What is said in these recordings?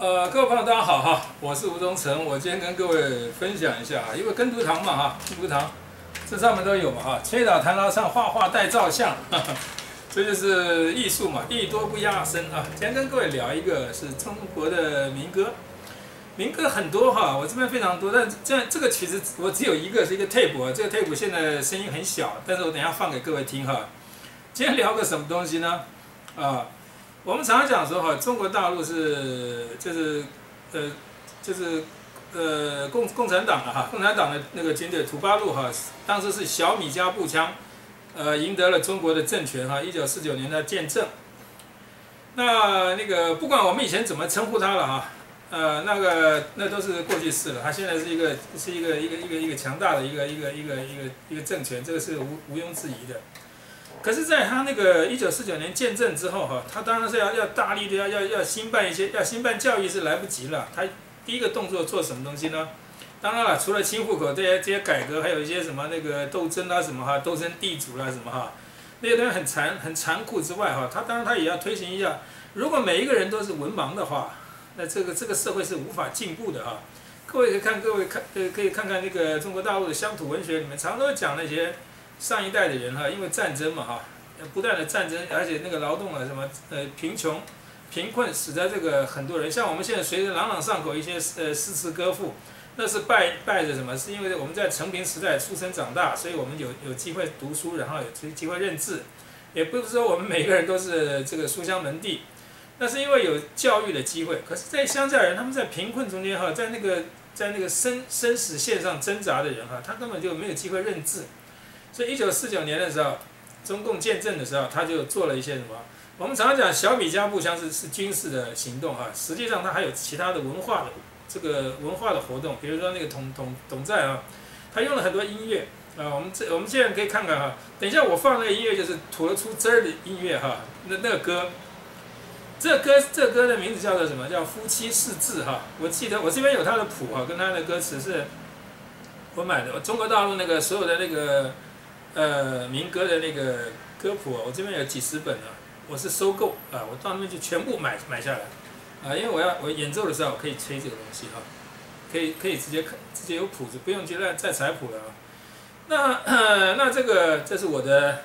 呃，各位朋友，大家好哈，我是吴忠诚，我今天跟各位分享一下，因为跟读堂嘛哈，跟读堂这上面都有嘛哈，切倒弹刀上画画带照相，哈哈，这就是艺术嘛，艺多不压身啊。今天跟各位聊一个是中国的民歌，民歌很多哈，我这边非常多，但这这个其实我只有一个是一个 tape，这个 tape 现在声音很小，但是我等下放给各位听哈。今天聊个什么东西呢？啊？我们常常讲说哈，中国大陆是就是呃就是呃共共产党的哈，共产党的那个军队土八路哈，当时是小米加步枪，呃赢得了中国的政权哈，一九四九年的建政。那那个不管我们以前怎么称呼他了哈，呃那个那都是过去式了，他现在是一个是一个一个一个一个强大的一个一个一个一个一个政权，这个是无毋庸置疑的。可是，在他那个一九四九年建政之后，哈，他当然是要要大力的要要要兴办一些，要兴办教育是来不及了。他第一个动作做什么东西呢？当然了，除了清户口这些这些改革，还有一些什么那个斗争啊什么哈，斗争地主啦什么哈，那些东西很残很残酷之外哈，他当然他也要推行一下。如果每一个人都是文盲的话，那这个这个社会是无法进步的哈。各位可以看，各位看呃可以看看那个中国大陆的乡土文学里面，常常都讲那些。上一代的人哈，因为战争嘛哈，不断的战争，而且那个劳动啊什么呃贫穷、贫困，使得这个很多人，像我们现在随着朗朗上口一些呃诗词歌赋，那是拜拜着什么？是因为我们在成平时代出生长大，所以我们有有机会读书，然后有机会认字，也不是说我们每个人都是这个书香门第，那是因为有教育的机会。可是，在乡下人他们在贫困中间哈，在那个在那个生生死线上挣扎的人哈，他根本就没有机会认字。所以一九四九年的时候，中共建政的时候，他就做了一些什么？我们常常讲小米加步枪是是军事的行动哈，实际上它还有其他的文化的这个文化的活动，比如说那个统统统战啊，他用了很多音乐啊，我们这我们现在可以看看哈，等一下我放那个音乐就是吐了出汁儿的音乐哈，那那个歌，这歌这歌的名字叫做什么？叫夫妻四字哈，我记得我这边有他的谱哈，跟他的歌词是，我买的，中国大陆那个所有的那个。呃，民歌的那个歌谱，我这边有几十本呢，我是收购啊，我到那边就全部买买下来，啊，因为我要我演奏的时候我可以吹这个东西哈，可以可以直接看直接有谱子，不用去再再采谱了啊。那 那这个这是我的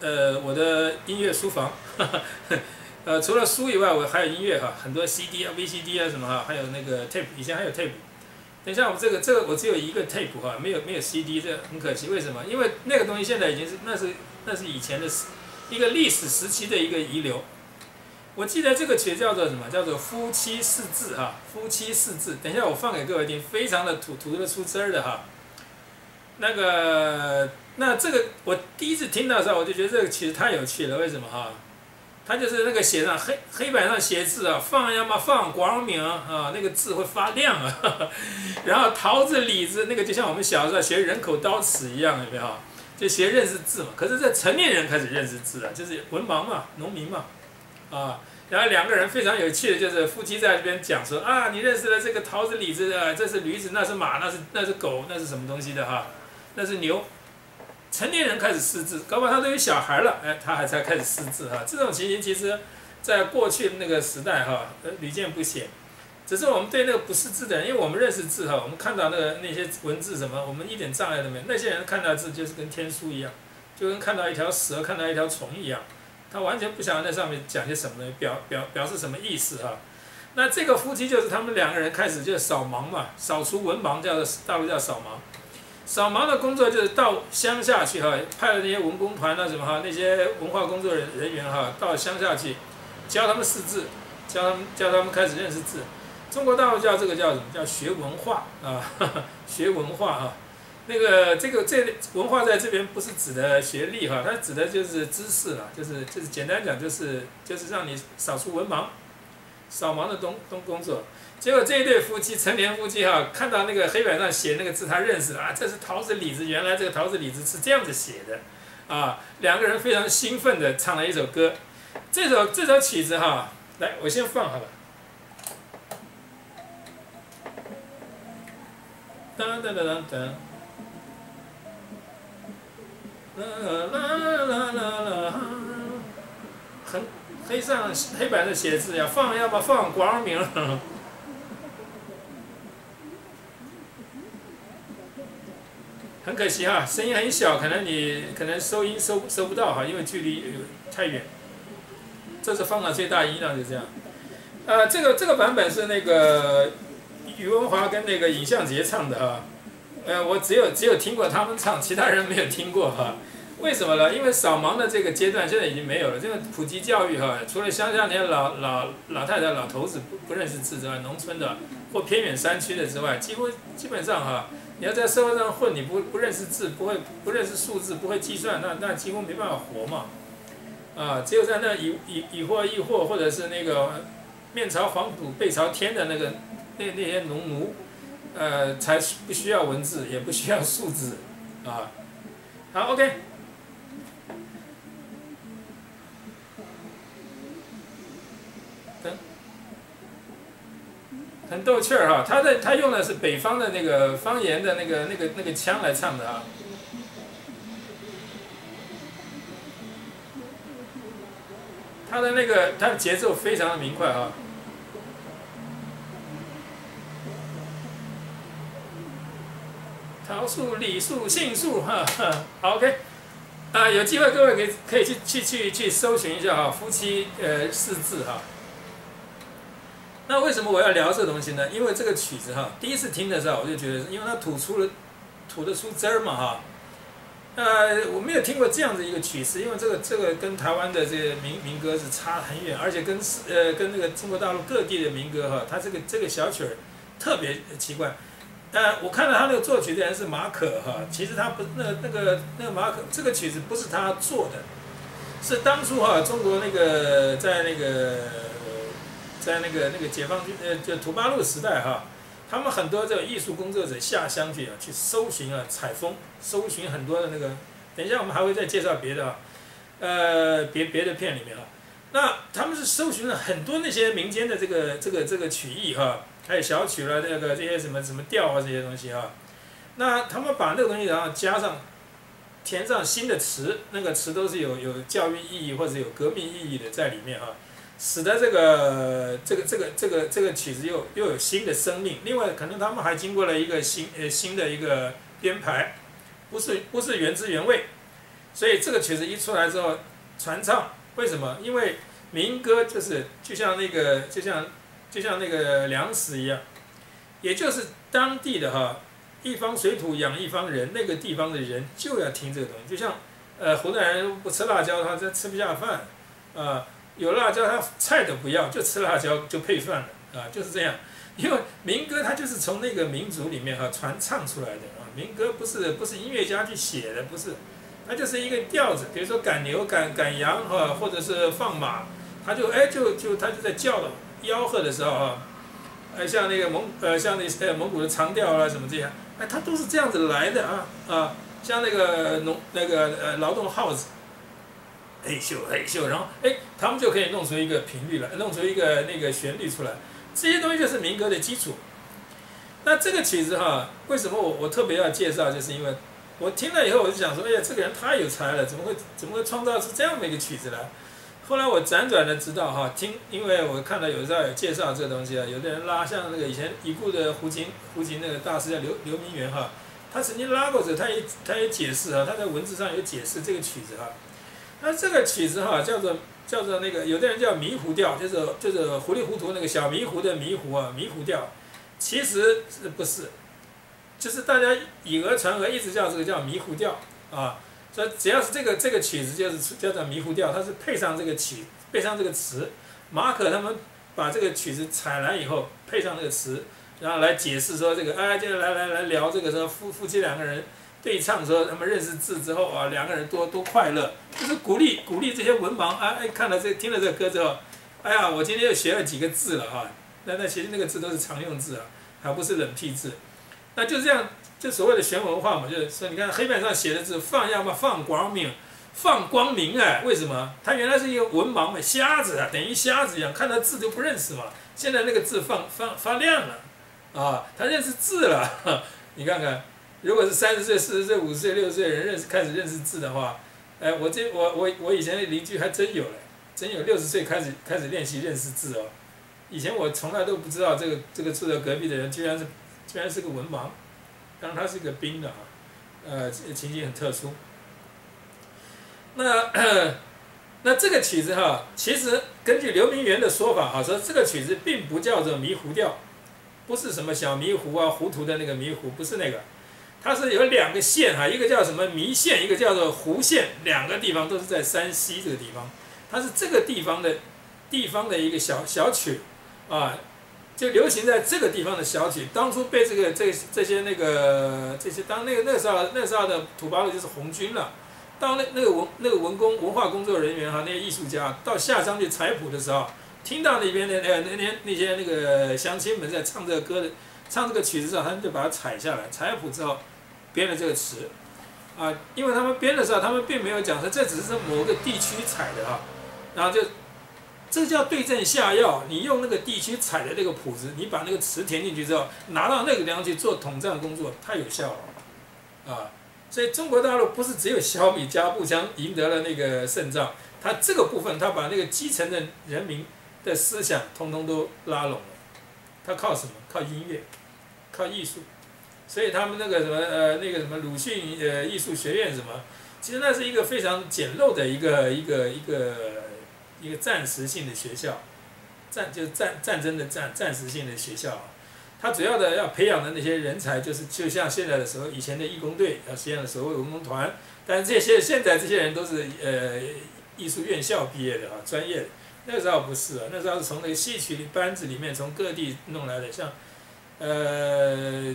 呃我的音乐书房，呃除了书以外，我还有音乐哈，很多 CD 啊 VCD 啊什么哈，还有那个 tape，以前还有 tape。等一下，我这个这个我只有一个 tape 哈，没有没有 CD，这很可惜。为什么？因为那个东西现在已经是那是那是以前的时一个历史时期的一个遗留。我记得这个曲叫做什么？叫做夫妻四字哈，夫妻四字。等一下我放给各位听，非常的土土的出汁儿的哈。那个那这个我第一次听到的时候，我就觉得这个其实太有趣了。为什么哈？他就是那个写上黑黑板上写字啊，放呀嘛放光明啊，那个字会发亮啊。然后桃子李子那个就像我们小时候学人口刀尺一样，有没有？就学认识字嘛。可是这成年人开始认识字了，就是文盲嘛，农民嘛，啊。然后两个人非常有趣的就是夫妻在这边讲说啊，你认识了这个桃子李子啊，这是驴子，那是马，那是那是狗，那是什么东西的哈？那是牛。成年人开始识字，搞不好他都有小孩了，哎，他还才开始识字哈。这种情形其实，在过去那个时代哈，屡见不鲜。只是我们对那个不识字的人，因为我们认识字哈，我们看到那个那些文字什么，我们一点障碍都没有。那些人看到字就是跟天书一样，就跟看到一条蛇、看到一条虫一样，他完全不晓得那上面讲些什么，表表表示什么意思哈。那这个夫妻就是他们两个人开始就扫盲嘛，扫除文盲，叫做大陆叫扫盲。扫盲的工作就是到乡下去哈，派了那些文工团啊什么哈，那些文化工作人人员哈，到乡下去教他们识字，教他们教他们开始认识字。中国大陆叫这个叫什么？叫学文化啊，学文化啊。那个这个这文化在这边不是指的学历哈，它指的就是知识了，就是就是简单讲就是就是让你扫除文盲，扫盲的东东工作。结果这一对夫妻，成年夫妻哈，看到那个黑板上写那个字，他认识啊，这是桃子李子，原来这个桃子李子是这样子写的，啊，两个人非常兴奋的唱了一首歌，这首这首曲子哈，来，我先放好了。噔噔噔噔噔，啦啦啦啦啦，黑上黑板上写字要放要么放光明很可惜啊声音很小可能你可能收音收收不到哈因为距离太远。这次放了最大音量就这样。呃这个这个版本是那个于文华跟那个尹相杰唱的啊呃我只有只有听过他们唱其他人没有听过哈。为什么呢？因为扫盲的这个阶段现在已经没有了。这个普及教育哈，除了乡下那些老老老太太、老头子不不认识字之外，农村的或偏远山区的之外，几乎基本上哈，你要在社会上混，你不不认识字，不会不认识数字，不会计算，那那几乎没办法活嘛。啊，只有在那以以以货易货，或者是那个面朝黄土背朝天的那个那那些农奴，呃，才不需要文字，也不需要数字，啊，好，OK。很很逗趣儿哈，他的他用的是北方的那个方言的那个那个那个腔来唱的啊。他的那个他的节奏非常的明快啊。桃树、李树、杏树，哈，好 OK，啊，有机会各位可以可以去去去去搜寻一下哈，夫妻呃四字哈。那为什么我要聊这个东西呢？因为这个曲子哈，第一次听的时候我就觉得，因为它吐出了吐得出汁儿嘛哈。呃，我没有听过这样的一个曲式，因为这个这个跟台湾的这个民民歌是差很远，而且跟是呃跟那个中国大陆各地的民歌哈，它这个这个小曲儿特别奇怪。呃，我看到他那个作曲的人是马可哈，其实他不那那个那个马可这个曲子不是他做的，是当初哈中国那个在那个。在那个那个解放军呃，就土八路时代哈，他们很多这个艺术工作者下乡去啊，去搜寻啊，采风，搜寻很多的那个。等一下我们还会再介绍别的啊，呃，别别的片里面啊，那他们是搜寻了很多那些民间的这个这个这个曲艺哈，还有小曲了那个这些什么什么调啊这些东西哈，那他们把那个东西然后加上，填上新的词，那个词都是有有教育意义或者有革命意义的在里面哈。使得这个这个这个这个这个曲子又又有新的生命。另外，可能他们还经过了一个新呃新的一个编排，不是不是原汁原味。所以这个曲子一出来之后，传唱为什么？因为民歌就是就像那个就 像就像那个粮食一样，也就是当地的哈一方水土养一方人，那个地方的人就要听这个东西。就像呃湖南人不吃辣椒，他这吃不下饭啊。有辣椒，他菜都不要，就吃辣椒就配饭了啊，就是这样。因为民歌它就是从那个民族里面哈传唱出来的啊，民歌不是不是音乐家去写的，不是，它就是一个调子。比如说赶牛、赶赶羊哈，或者是放马，他就哎就就他就在叫吆喝的时候啊，哎像那个蒙呃像那些蒙古的长调啊什么这样，哎他都是这样子来的啊啊，像那个农那个呃劳动号子。嘿咻嘿咻，然后哎，他们就可以弄出一个频率来，弄出一个那个旋律出来。这些东西就是民歌的基础。那这个曲子哈，为什么我我特别要介绍？就是因为我听了以后，我就想说，哎呀，这个人太有才了，怎么会怎么会创造出这样的一个曲子来？后来我辗转的知道哈，听，因为我看到有时候有介绍这个东西啊，有的人拉像那个以前已故的胡琴，胡琴那个大师叫刘刘明元哈，他曾经拉过这，他也他也解释啊，他在文字上有解释这个曲子哈。那这个曲子哈叫做叫做那个，有的人叫迷糊调，就是就是糊里糊涂那个小迷糊的迷糊啊，迷糊调，其实是不是？就是大家以讹传讹，一直叫这个叫迷糊调啊。所以只要是这个这个曲子就是叫做迷糊调，它是配上这个曲，配上这个词。马可他们把这个曲子采来以后，配上这个词，然后来解释说这个，哎，就来来来聊这个说夫夫妻两个人。对唱说他们认识字之后啊，两个人多多快乐，就是鼓励鼓励这些文盲啊，哎，看了这听了这个歌之后，哎呀，我今天又学了几个字了哈，那那其实那个字都是常用字啊，还不是冷僻字，那就这样，就所谓的玄文化嘛，就是说你看黑板上写的字放要么放光明，放光明哎，为什么？他原来是一个文盲嘛，瞎子啊，等于瞎子一样，看到字就不认识嘛，现在那个字放放发亮了，啊，他认识字了，你看看。如果是三十岁、四十岁、五十岁、六十岁人认识开始认识字的话，哎，我这我我我以前的邻居还真有嘞，真有六十岁开始开始练习认识字哦。以前我从来都不知道这个这个住在隔壁的人居然是居然是个文盲，当然他是个兵的啊。呃情形很特殊。那那这个曲子哈，其实根据刘明源的说法哈，说这个曲子并不叫做迷糊调，不是什么小迷糊啊、糊涂的那个迷糊，不是那个，它是有两个县哈，一个叫什么迷县，一个叫做湖县，两个地方都是在山西这个地方，它是这个地方的地方的一个小小曲啊，就流行在这个地方的小曲，当初被这个这这些那个这些当那个那时候那时候的土八路就是红军了。到那那个文那个文工文化工作人员哈，那些艺术家到下乡去采谱的时候，听到那边的呃那那那些那个乡亲们在唱这个歌的，唱这个曲子之后，他们就把它采下来，采谱之后编了这个词，啊，因为他们编的时候，他们并没有讲说这只是某个地区采的啊，然后就这叫对症下药，你用那个地区采的那个谱子，你把那个词填进去之后，拿到那个地方去做统战工作，太有效了，啊。所以中国大陆不是只有小米加步枪赢得了那个胜仗，它这个部分它把那个基层的人民的思想通通都拉拢了，它靠什么？靠音乐，靠艺术。所以他们那个什么呃那个什么鲁迅呃艺术学院什么，其实那是一个非常简陋的一个一个一个一个暂时性的学校，战就是战战争的战暂时性的学校。他主要的要培养的那些人才，就是就像现在的时候，以前的义工队，啊，现在的所谓文工团，但是这些现在这些人都是呃艺术院校毕业的啊，专业的。那时候不是啊，那时候是从那个戏曲班子里面从各地弄来的，像呃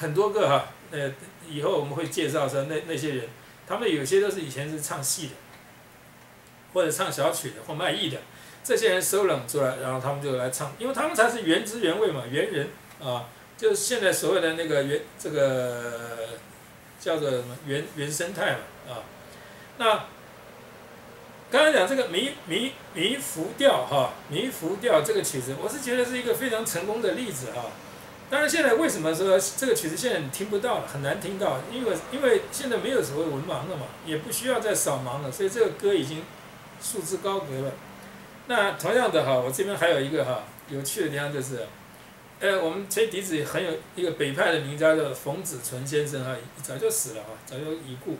很多个哈，呃以后我们会介绍说那那些人，他们有些都是以前是唱戏的，或者唱小曲的或卖艺的，这些人收拢出来，然后他们就来唱，因为他们才是原汁原味嘛，原人。啊，就是现在所谓的那个原这个叫做什么原原生态嘛啊，那刚才讲这个迷迷迷浮调哈，迷浮调这个曲子，我是觉得是一个非常成功的例子哈。当然现在为什么说这个曲子现在你听不到了，很难听到，因为因为现在没有所谓文盲了嘛，也不需要再扫盲了，所以这个歌已经束之高阁了。那同样的哈，我这边还有一个哈有趣的地方就是。呃，我们吹笛子很有一个北派的名家叫冯子存先生哈，早就死了哈，早就已故。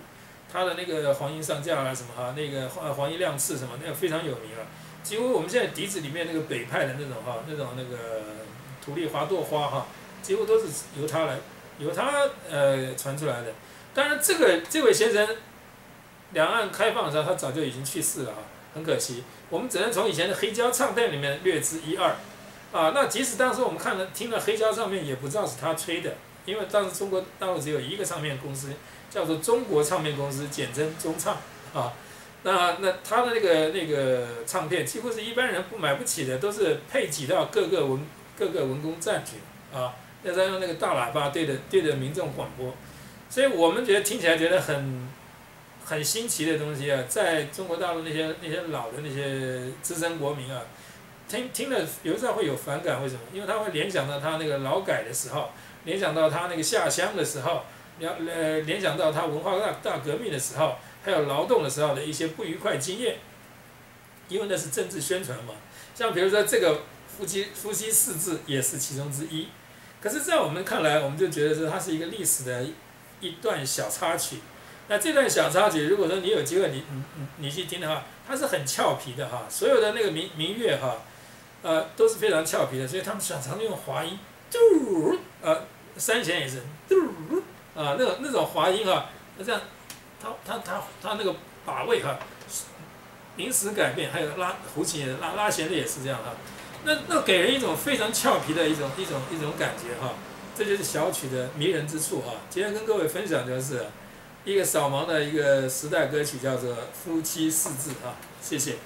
他的那个黄莺上架啊什么哈，那个黄黄莺亮翅什么，那个非常有名了。几乎我们现在笛子里面那个北派的那种哈，那种那个土丽华朵花哈，几乎都是由他来，由他呃传出来的。当然，这个这位先生，两岸开放的时候他早就已经去世了啊，很可惜。我们只能从以前的黑胶唱片里面略知一二。啊，那即使当时我们看了听了黑胶唱片，也不知道是他吹的，因为当时中国大陆只有一个唱片公司，叫做中国唱片公司，简称中唱啊。那那他的那个那个唱片，几乎是一般人不买不起的，都是配给到各个文各个文工站去啊，要再用那个大喇叭对着对着民众广播，所以我们觉得听起来觉得很很新奇的东西啊，在中国大陆那些那些老的那些资深国民啊。听听了有时候会有反感，为什么？因为他会联想到他那个劳改的时候，联想到他那个下乡的时候，联呃联想到他文化大大革命的时候，还有劳动的时候的一些不愉快经验。因为那是政治宣传嘛。像比如说这个夫妻夫妻四字也是其中之一。可是，在我们看来，我们就觉得说它是一个历史的一段小插曲。那这段小插曲，如果说你有机会你你你你去听的话，它是很俏皮的哈。所有的那个民民乐哈。呃，都是非常俏皮的，所以他们常常用滑音，嘟，呃，三弦也是嘟，啊，那种那种滑音哈，那这样，他他他他那个把位哈，临时改变，还有拉胡琴拉拉弦的也是这样哈，那那给人一种非常俏皮的一种一种一种感觉哈，这就是小曲的迷人之处啊。今天跟各位分享就是一个扫盲的一个时代歌曲，叫做《夫妻四字》啊，谢谢。